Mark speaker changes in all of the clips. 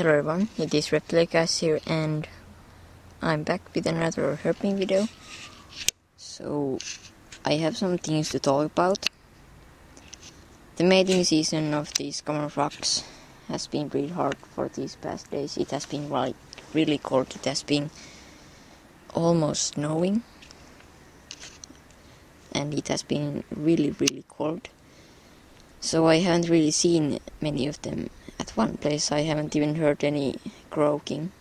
Speaker 1: Hello everyone, it is Replicas here and I'm back with another herping video. So I have some things to talk about. The mating season of these common frogs has been really hard for these past days. It has been really, really cold. It has been almost snowing and it has been really really cold. So I haven't really seen many of them at one place I haven't even heard any croaking.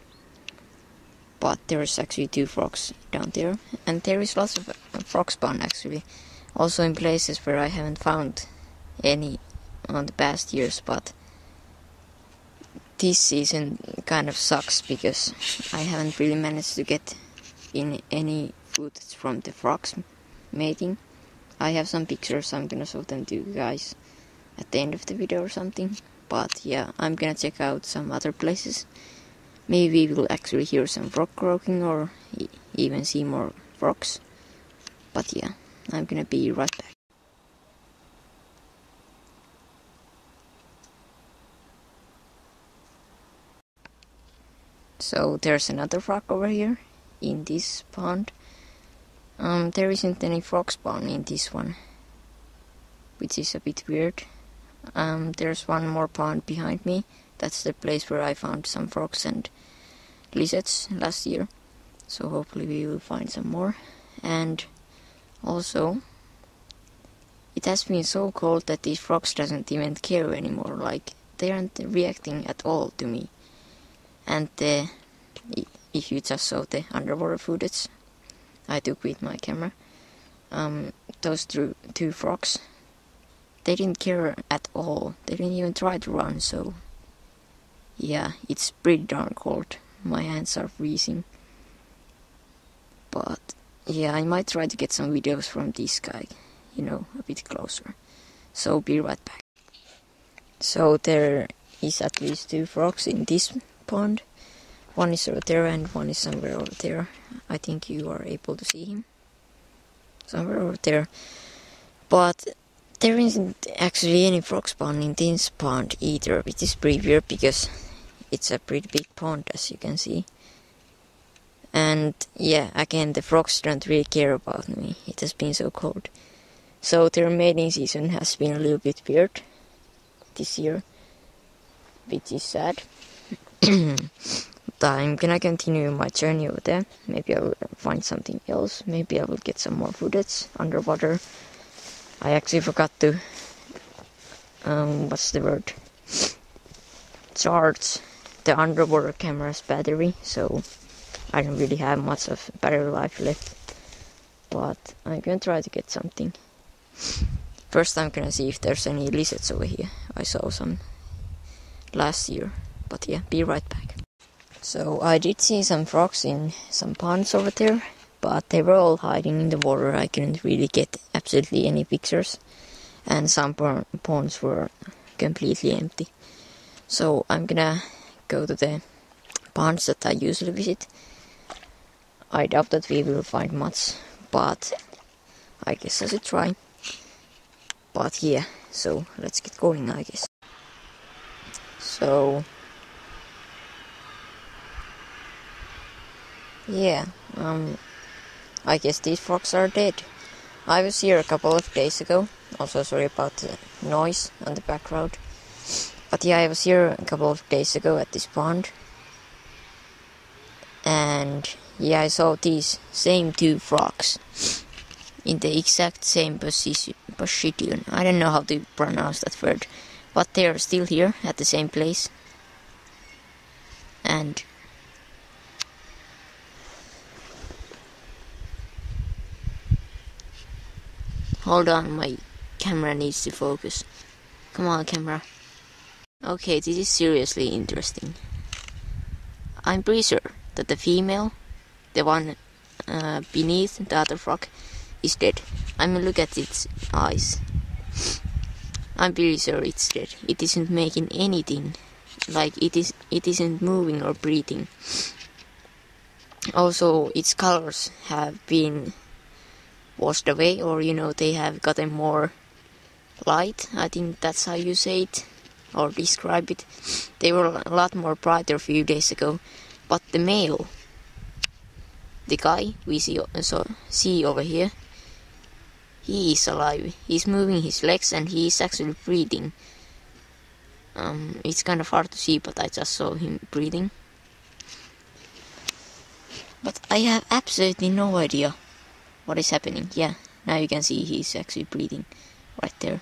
Speaker 1: But there's actually two frogs down there. And there is lots of uh, frog spawn actually. Also in places where I haven't found any on the past years, but this season kind of sucks because I haven't really managed to get in any footage from the frogs mating. I have some pictures, I'm gonna show them to you guys at the end of the video or something. But yeah, I'm gonna check out some other places. Maybe we'll actually hear some frog croaking or e even see more frogs. But yeah, I'm gonna be right back. So there's another frog over here in this pond. Um, there isn't any frog spawn in this one, which is a bit weird. Um, there's one more pond behind me. That's the place where I found some frogs and lizards last year. So hopefully we will find some more. And also, it has been so cold that these frogs doesn't even care anymore. Like they aren't reacting at all to me. And uh, if you just saw the underwater footage I took with my camera, um, those two, two frogs they didn't care at all. They didn't even try to run, so yeah, it's pretty darn cold. My hands are freezing. But yeah, I might try to get some videos from this guy, you know, a bit closer. So be right back. So there is at least two frogs in this pond. One is over there and one is somewhere over there. I think you are able to see him. Somewhere over there. But there isn't actually any frog spawn in this pond either, which is pretty weird because it's a pretty big pond as you can see. And yeah, again, the frogs don't really care about me. It has been so cold. So their mating season has been a little bit weird this year, which is sad. but I'm gonna continue my journey over there. Maybe I will find something else. Maybe I will get some more footage underwater I actually forgot to um, what's the word? Charge the underwater camera's battery so I don't really have much of battery life left. But I'm gonna try to get something. First I'm gonna see if there's any lizards over here. I saw some last year but yeah be right back. So I did see some frogs in some ponds over there but they were all hiding in the water. I couldn't really get absolutely any pictures, and some ponds were completely empty. So I'm gonna go to the ponds that I usually visit. I doubt that we will find much, but I guess I should try. But yeah, so let's get going, I guess. So yeah, um I guess these frogs are dead. I was here a couple of days ago. Also sorry about the noise on the background. But yeah, I was here a couple of days ago at this pond. And yeah, I saw these same two frogs in the exact same position. position. I don't know how to pronounce that word. But they are still here at the same place. And Hold on, my camera needs to focus. Come on, camera. Okay, this is seriously interesting. I'm pretty sure that the female, the one uh, beneath the other frog, is dead. I mean, look at its eyes. I'm pretty sure it's dead. It isn't making anything. Like it is, it isn't moving or breathing. Also, its colors have been washed away or you know they have gotten more light i think that's how you say it or describe it. They were a lot more brighter a few days ago, but the male, the guy we see so see over here, he is alive. He's moving his legs and he is actually breathing. Um, it's kind of hard to see, but I just saw him breathing. But I have absolutely no idea what is happening. Yeah, now you can see he's actually breathing right there.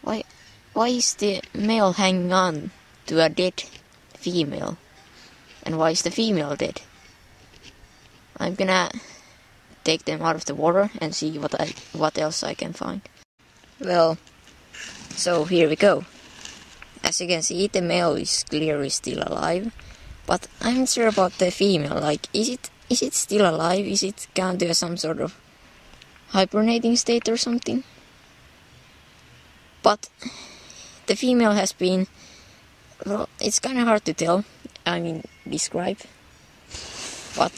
Speaker 1: Why, why is the male hanging on to a dead female? And why is the female dead? I'm gonna take them out of the water and see what I what else I can find. Well, so here we go. As you can see, the male is clearly still alive, but I'm not sure about the female. Like, is it is it still alive? Is it gone to some sort of hibernating state or something? But the female has been well, it's kind of hard to tell. I mean, describe, but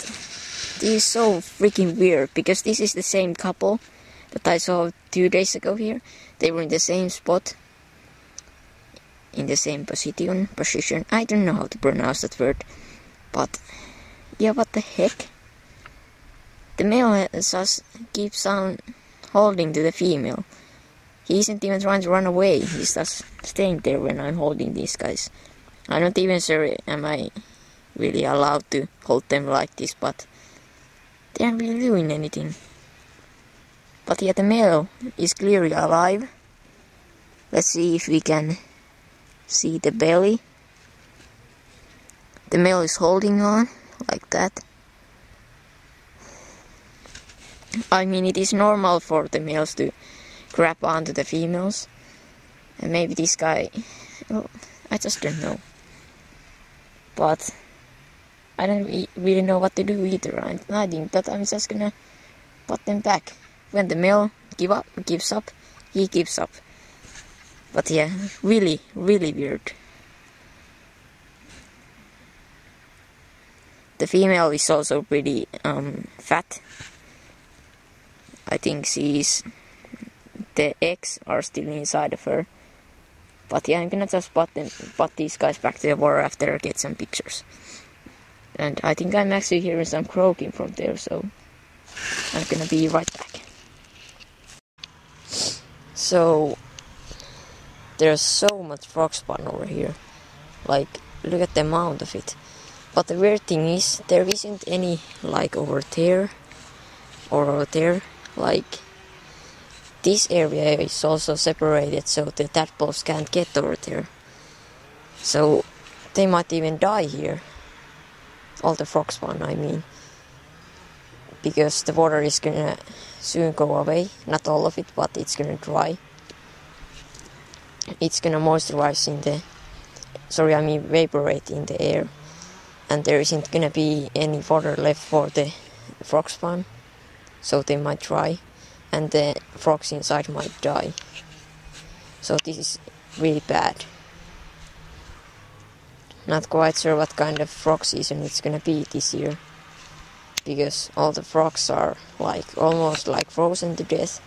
Speaker 1: this is so freaking weird because this is the same couple that I saw two days ago here. They were in the same spot, in the same position. Position. I don't know how to pronounce that word, but yeah, what the heck? The male just keeps on holding to the female. He isn't even trying to run away. He's just staying there when I'm holding these guys. I'm not even sure am I really allowed to hold them like this, but they aren't really doing anything. But yet the male is clearly alive. Let's see if we can see the belly. The male is holding on that. I mean, it is normal for the males to grab onto the females. And maybe this guy, well, I just don't know. But I don't really know what to do either. I, I think that I'm just gonna put them back. When the male give up, gives up, he gives up. But yeah, really, really weird. The female is also pretty um, fat. I think she's the eggs are still inside of her. But yeah, I'm gonna just put them, put these guys back to the water after I get some pictures. And I think I'm actually hearing some croaking from there, so I'm gonna be right back. So there's so much frog spawn over here. Like look at the amount of it. But the weird thing is there isn't any like over there or over there. Like this area is also separated so the tadpoles can't get over there. So they might even die here all the frog spawn I mean because the water is gonna soon go away not all of it but it's gonna dry it's gonna moisturize in the sorry I mean evaporate in the air and there isn't gonna be any water left for the frog spawn so they might dry and the frogs inside might die so this is really bad not quite sure what kind of frog season it's gonna be this year. Because all the frogs are like almost like frozen to death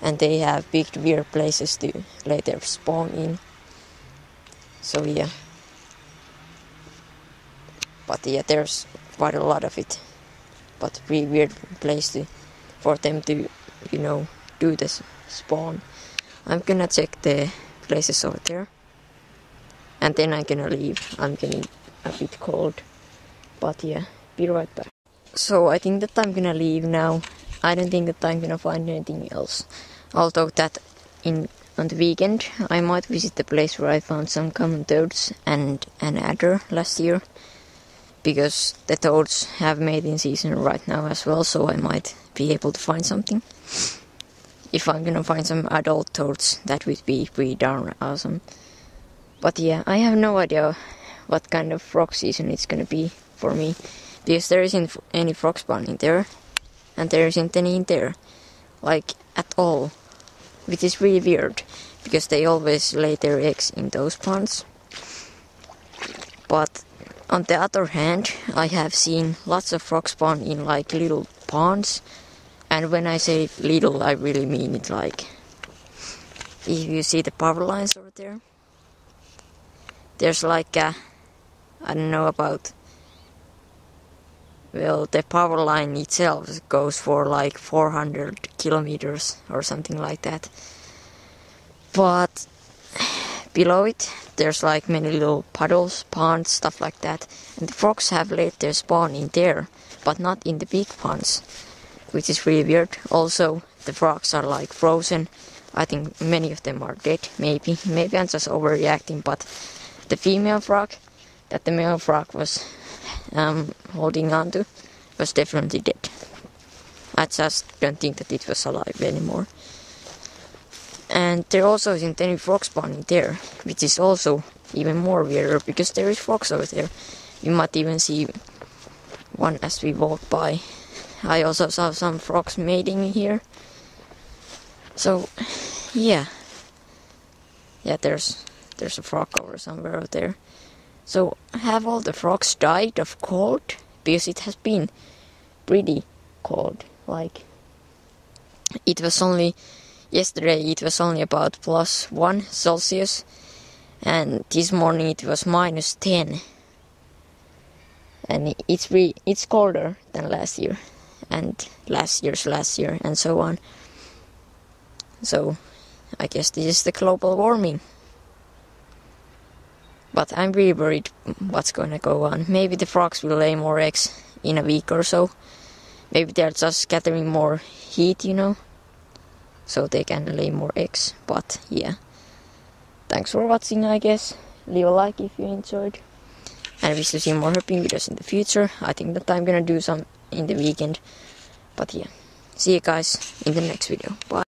Speaker 1: and they have big weird places to lay their spawn in. So yeah. But yeah, there's quite a lot of it. But really weird place to for them to, you know, do this spawn. I'm gonna check the places over there and then I'm gonna leave. I'm getting a bit cold, but yeah, be right back. So I think that I'm gonna leave now. I don't think that I'm gonna find anything else. Although that in on the weekend I might visit the place where I found some common toads and an adder last year because the toads have mating season right now as well, so I might be able to find something. If I'm gonna find some adult toads, that would be pretty darn awesome. But yeah, I have no idea what kind of frog season it's gonna be for me because there isn't any frog spawn in there and there isn't any in there like at all which is really weird because they always lay their eggs in those ponds but on the other hand I have seen lots of frog spawn in like little ponds. And when I say little I really mean it like if you see the power lines over there there's like a, I don't know about well the power line itself goes for like 400 kilometers or something like that. But below it there's like many little puddles ponds stuff like that and the frogs have laid their spawn in there but not in the big ponds which is really weird also the frogs are like frozen i think many of them are dead maybe maybe i'm just overreacting but the female frog that the male frog was um, holding on to was definitely dead. I just don't think that it was alive anymore. And there also isn't any frog spawning there, which is also even more weirder because there is frogs over there. You might even see one as we walk by. I also saw some frogs mating here. So, yeah. Yeah, there's there's a frog over somewhere out there. So, have all the frogs died of cold? Because it has been pretty cold. Like, it was only, yesterday it was only about plus 1 Celsius, and this morning it was minus 10. And it's re- it's colder than last year, and last year's last year, and so on. So, I guess this is the global warming. But I'm really worried what's gonna go on. Maybe the frogs will lay more eggs in a week or so. Maybe they're just gathering more heat, you know, so they can lay more eggs. But yeah, thanks for watching, I guess. Leave a like if you enjoyed. And wish to see more herping videos in the future. I think that I'm gonna do some in the weekend. But yeah, see you guys in the next video. Bye.